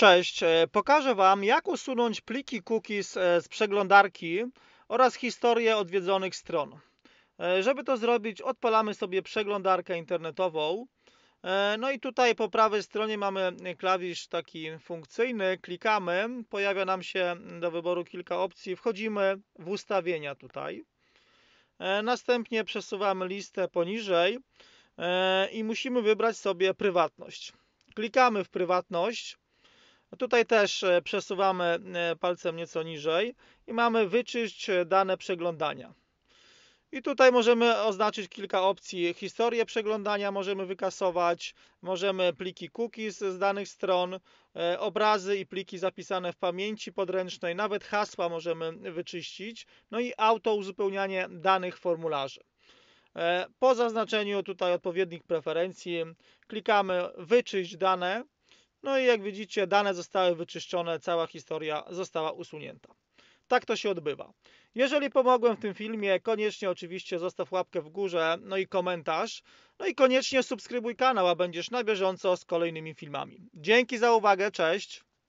Cześć, e, pokażę Wam jak usunąć pliki cookies e, z przeglądarki oraz historię odwiedzonych stron. E, żeby to zrobić odpalamy sobie przeglądarkę internetową. No i tutaj po prawej stronie mamy klawisz taki funkcyjny, klikamy, pojawia nam się do wyboru kilka opcji, wchodzimy w ustawienia tutaj. Następnie przesuwamy listę poniżej i musimy wybrać sobie prywatność. Klikamy w prywatność Tutaj też e, przesuwamy e, palcem nieco niżej i mamy wyczyść e, dane przeglądania. I tutaj możemy oznaczyć kilka opcji. Historię przeglądania możemy wykasować, możemy pliki cookies z danych stron, obrazy i pliki zapisane w pamięci podręcznej, nawet hasła możemy wyczyścić, no i auto uzupełnianie danych formularzy. Po zaznaczeniu tutaj odpowiednich preferencji klikamy wyczyść dane no i jak widzicie, dane zostały wyczyszczone, cała historia została usunięta. Tak to się odbywa. Jeżeli pomogłem w tym filmie, koniecznie oczywiście zostaw łapkę w górze, no i komentarz. No i koniecznie subskrybuj kanał, a będziesz na bieżąco z kolejnymi filmami. Dzięki za uwagę, cześć!